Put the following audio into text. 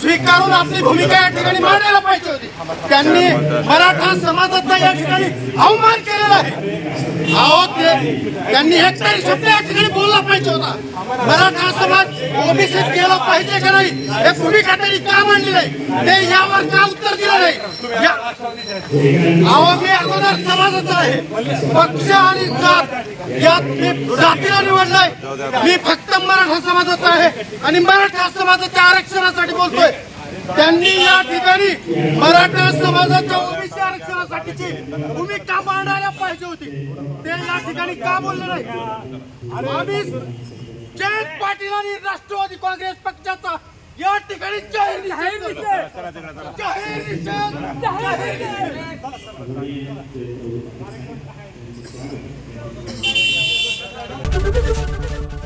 स्वीकारून आपली भूमिका या ठिकाणी मांडायला पाहिजे होती. त्यांनी मराठा समाजाचा या ठिकाणी अवमान केलेला आहे. अहो ते त्यांनी एक तरी शब्द या ठिकाणी बोलला पाहिजे होता. मराठा समाज ओबीसीत गेला पाहिजे का नाही हे भूमिका त्यांनी का मांडली नाही? ते यावर का उत्तर दिलं नाही? या- अहो मी अगोदर समाजाचा आहे. पक्ष आणि जात यात मी जातीला निवडलाय. मी फक्त मराठा समाजाचा आहे आणि मराठा समाजाच्या आरक्षणासाठी बोलतोय. त्यांनी या ठिकाणी मराठा समाजाच्या ओबीसी आरक्षणासाठीची भूमिका मांडायला पाहिजे होती. ते या ठिकाणी का बोलले नाही? आम्ही जयंत पाटील आणि राष्ट्रवादी काँग्रेस पक्षाचा या ठिकाणी जाहीर जाहीर जाहीर